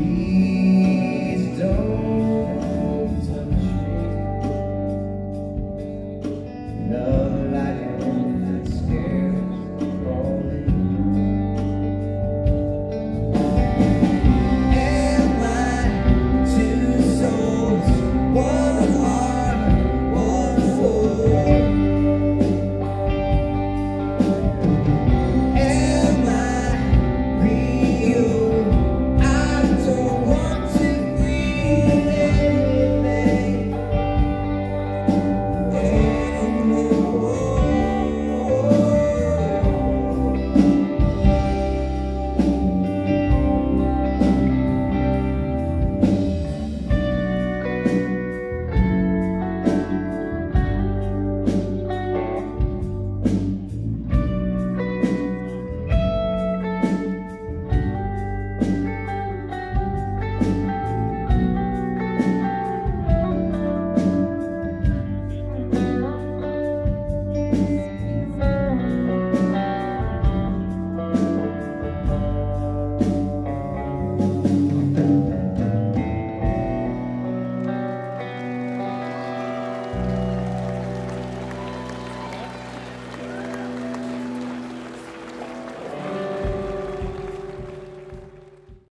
be.